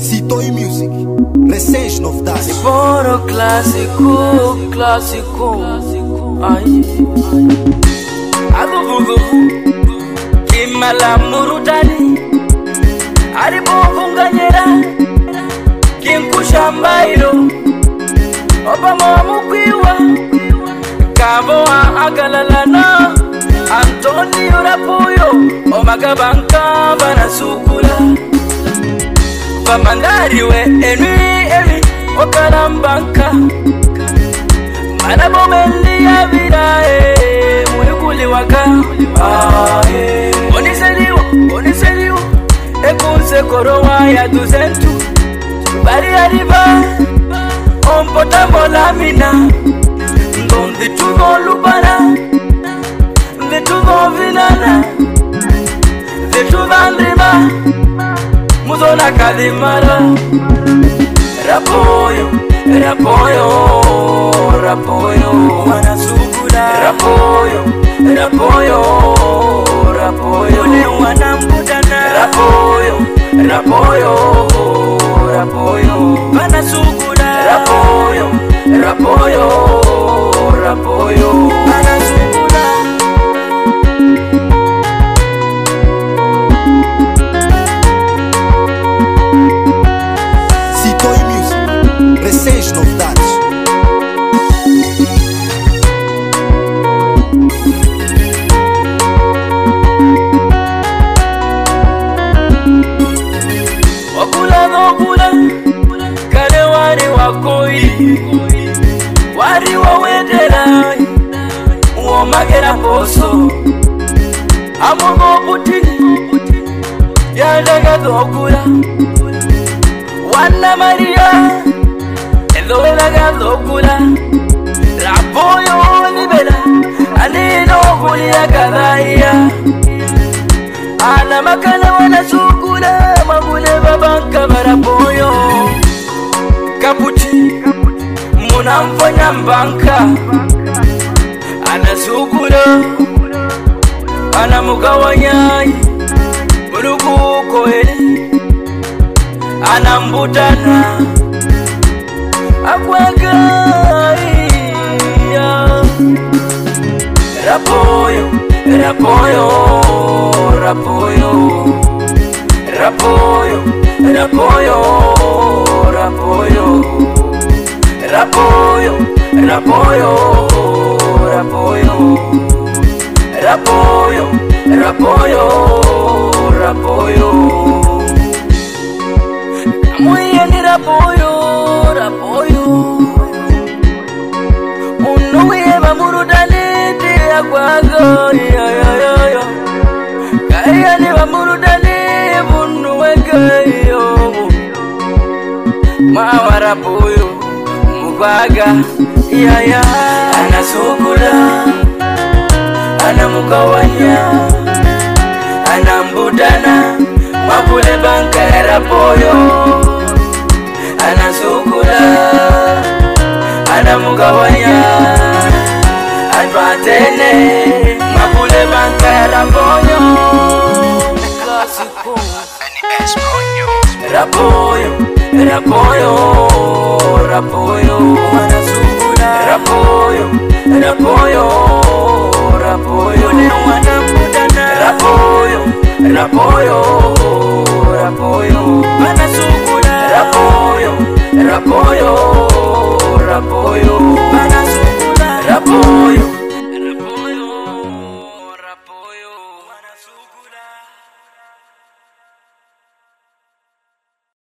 Citoy Music, Message of Das. Si foro clásico, clásico. Ado vudu, kima la murutani. Aribo vunganyera, kim kushamba ilo. Opa mamukiwa, kavo a agalalana. Antonio Rapuyo, omaga bankaba na sukula kuvama ndariwe enuieri wakarambaka mana bomendiyavirae murikuliwaka oniseliwo oniseliwo ekunsekorowaya duzentu bari ariva ompotambolamina ndonditugolubana la era apoyo, era apoyo. koi wariwo wenderai uwo magera koso amogobuti yandagathogura wana maria ethoelagathogura rapoyo wonibera anino okuliagathaia ana makari anambanka anasukura anamugawanyai murukukoe anambutana akwagaia rapoyo rapoyo rapoyo rapoyo rapoyo rapoyo rapoyo, rapoyo rapoyo rapoyo rapoyo rapoyo rapoyo muye ni rapoyo rapoyo munu muye bamurudane te agwago yoyoyoyo kaya ni bamurudane bunu wegayo mama rapoyo kwaga yaya anasukula anamukawanya anambudana mwakule bankera poyo anasukula anamukawanya atwatene mwakule bankera poyo Rapoyo, rapoyo rapoyo apoyo. rapoyo rapoyo rapoyo ne wanamudana apoyo, rapoyo apoyo, wanasunguna apoyo. rapoyo rapoyo wanasunguna apoyo.